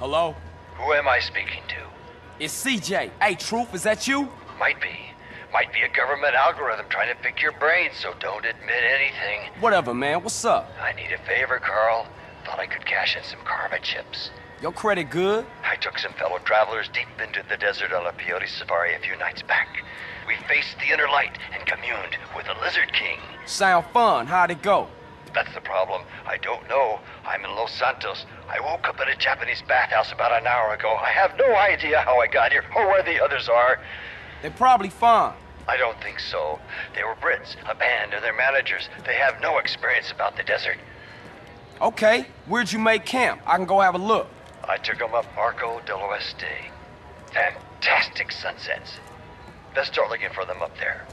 Hello? Who am I speaking to? It's CJ. Hey, Truth, is that you? Might be. Might be a government algorithm trying to pick your brain, so don't admit anything. Whatever, man. What's up? I need a favor, Carl. Thought I could cash in some karma chips. Your credit good? I took some fellow travelers deep into the desert on a peyote safari a few nights back. We faced the inner light and communed with the Lizard King. Sound fun. How'd it go? That's the problem. I don't know. I'm in Los Santos. I woke up in a Japanese bathhouse about an hour ago. I have no idea how I got here or where the others are. They probably fine. I don't think so. They were Brits, a band, and their managers. They have no experience about the desert. Okay, where'd you make camp? I can go have a look. I took them up Arco del Oeste. Fantastic sunsets. Best start looking for them up there.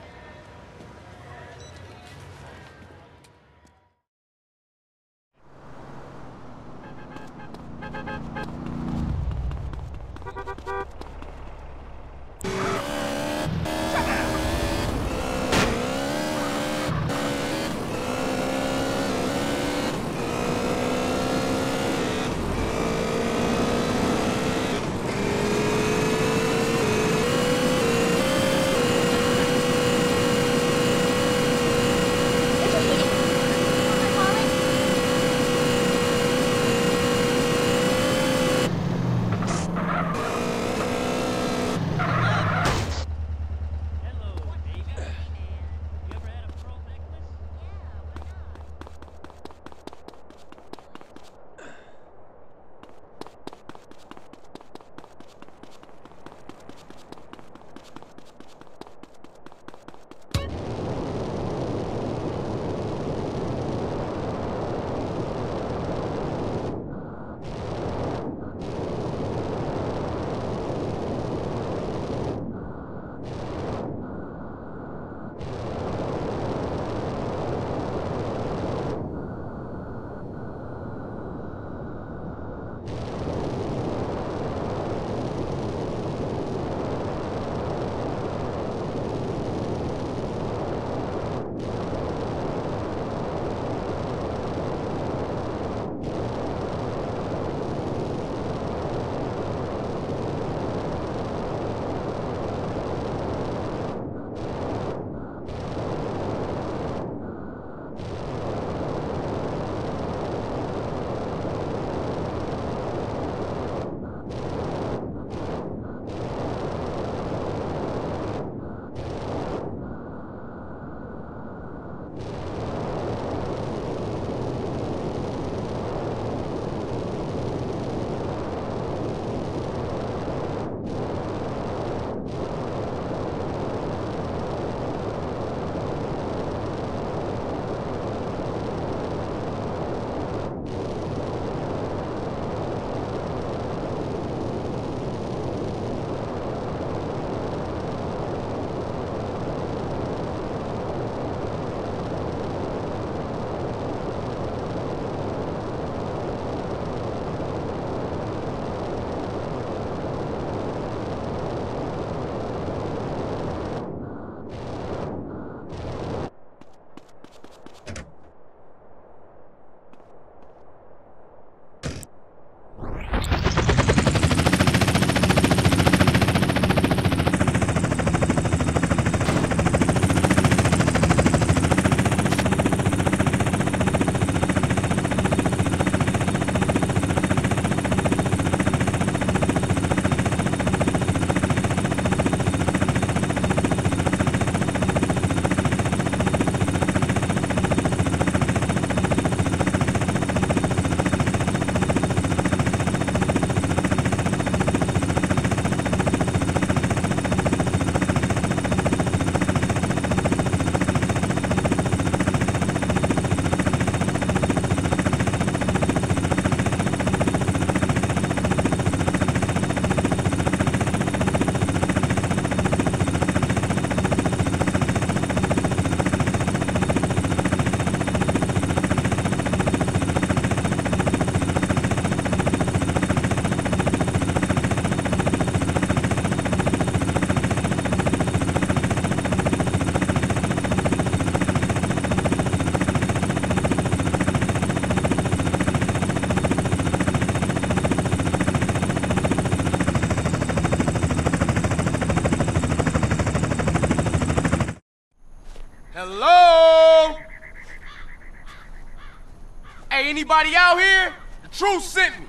Anybody out here? The truth sent me.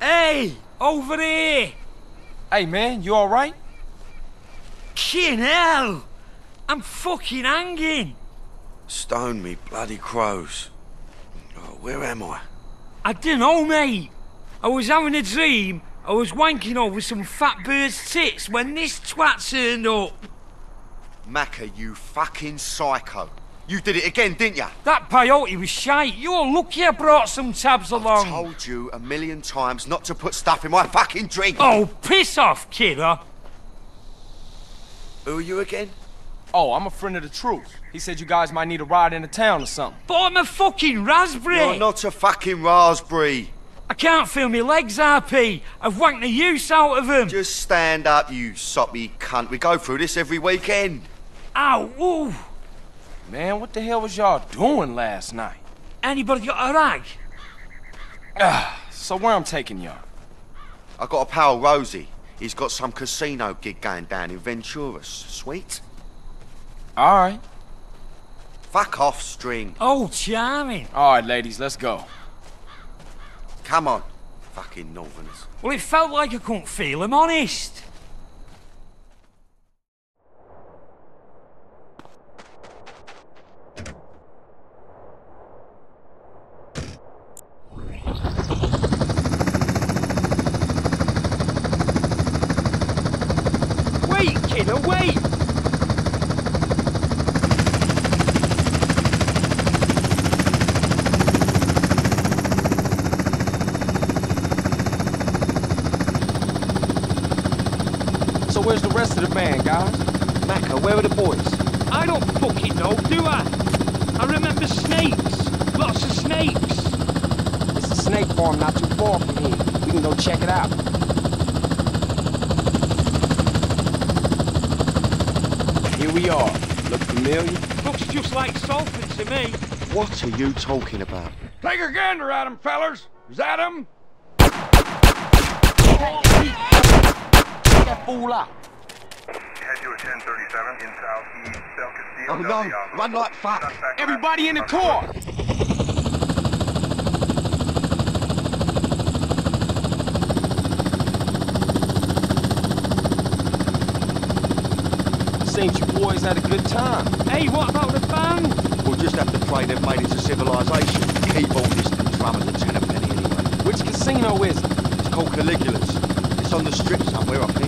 Hey, over there. Hey, man, you alright? Kin hell! I'm fucking hanging! Stone me bloody crows. Oh, where am I? I don't know, mate. I was having a dream. I was wanking over some fat bird's tits when this twat turned up. Macca, you fucking psycho. You did it again, didn't ya? That peyote was shite. You're lucky I brought some tabs along. I told you a million times not to put stuff in my fucking drink. Oh, piss off, kidder. Who are you again? Oh, I'm a friend of the truth. He said you guys might need a ride into town or something. But I'm a fucking raspberry. You're not a fucking raspberry. I can't feel my legs, RP. I've wanked the use out of them. Just stand up, you soppy cunt. We go through this every weekend. Ow, ooh. Man, what the hell was y'all doing last night? Anybody got a rag? So where I'm taking y'all? I got a pal, Rosie. He's got some casino gig going down in Venturas. Sweet? Alright. Fuck off, string. Oh, charming. Alright, ladies, let's go. Come on. Fucking northerners. Well, it felt like I couldn't feel him, honest. Where's the rest of the band, guys? Macca, where are the boys? I don't fucking know, do I? I remember snakes. Lots of snakes. It's a snake farm not too far from here. We can go check it out. Here we are. Look familiar? Looks just like Salford to me. What are you talking about? Take a gander at him, fellers. Is that him? Check that fool out. Head to a 1037 in southeast Del Castillo. Oh Del no, Diablo. run like fuck. Suspect Everybody in the car! Seems you boys had a good time. Hey, what about the band? We'll just have to pray they've made it to civilization. Keyboard distant drum at a ten a penny anyway. Which casino is it? It's called Caligula's. It's on the strip somewhere, I think.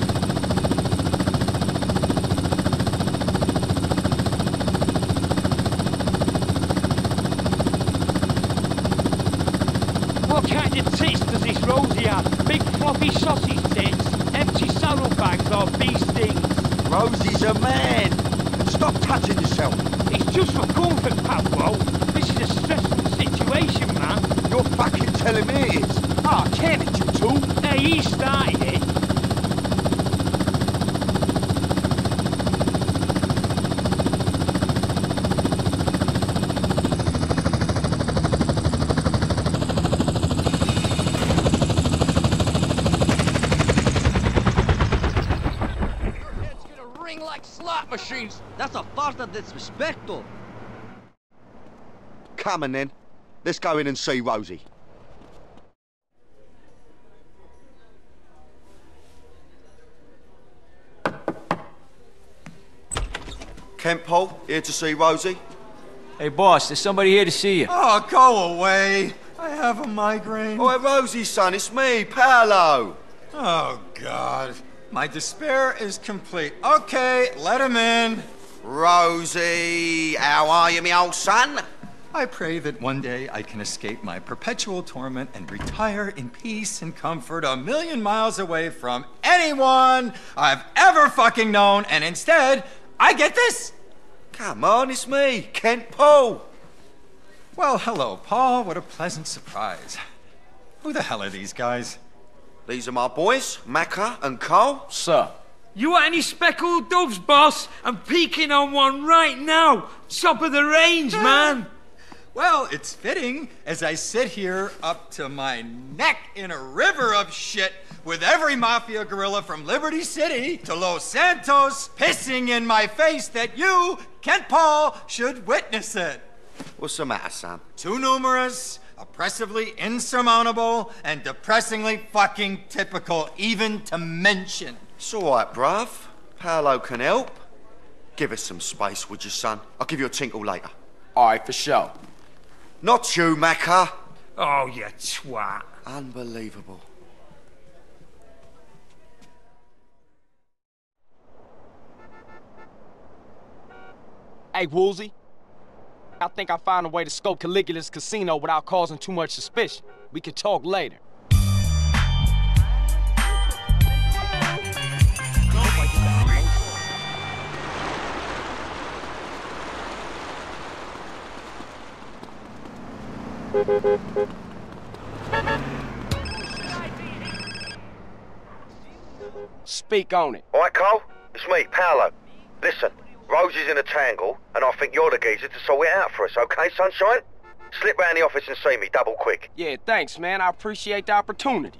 Kind of tits does this Rosie have? Big floppy sausage tits, empty saddlebags or bee stings? Rosie's a man. Stop touching yourself. It's just for comfort, Pablo. This is a stressful situation, man. You're fucking telling me it is. Ah, can it, you two? Hey, he started it. It's gonna ring like slot machines. That's a falta de though. Come on then. Let's go in and see Rosie. Kent Paul, here to see Rosie. Hey, boss, there's somebody here to see you. Oh, go away. I have a migraine. Oh, hey, Rosie's son, it's me, Paolo. Oh, God. My despair is complete. Okay, let him in. Rosie, how are you, me old son? I pray that one day I can escape my perpetual torment and retire in peace and comfort a million miles away from anyone I've ever fucking known, and instead, I get this. Come on, it's me, Kent Paul. Well, hello, Paul. What a pleasant surprise. Who the hell are these guys? These are my boys, Macca and Carl. Sir. You want any speckled doves, boss? I'm peeking on one right now. Top of the range, ah. man. Well, it's fitting as I sit here up to my neck in a river of shit with every mafia gorilla from Liberty City to Los Santos pissing in my face that you, Kent Paul, should witness it. What's the matter, son? Too numerous, Oppressively insurmountable and depressingly fucking typical, even to mention. It's all right, bruv. Paolo can help. Give us some space, would you, son? I'll give you a tinkle later. All right, for sure. Not you, Macca. Oh, you twat. Unbelievable. Hey, Woozie. I think I found a way to scope Caligula's casino without causing too much suspicion. We could talk later. Speak on it. All right, Cole? It's me, Paolo. Listen, Rosie's in a tangle, and I think you're the geezer to sort it out for us, okay, sunshine? Slip round the office and see me, double quick. Yeah, thanks, man. I appreciate the opportunity.